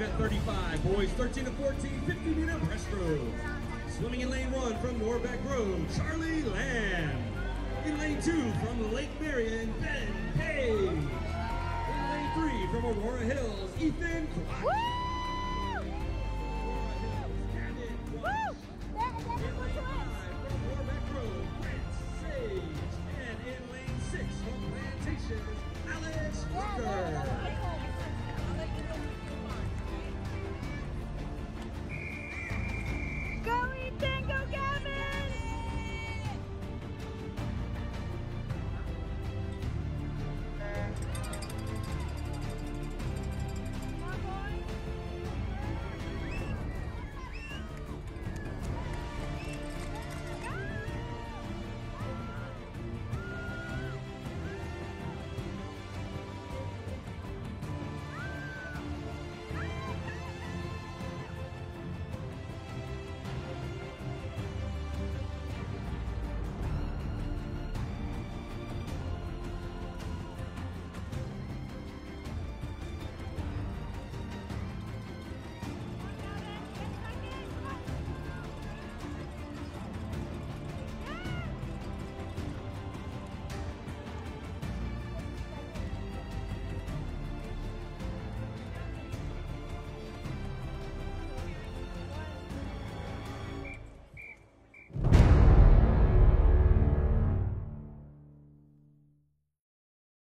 event 35, boys 13 to 14, 50 meter breaststroke. Swimming in lane one from Norbeck Road, Charlie Lamb. In lane two from Lake Marion, Ben Page. In lane three from Aurora Hills, Ethan Clark. Alex Walker.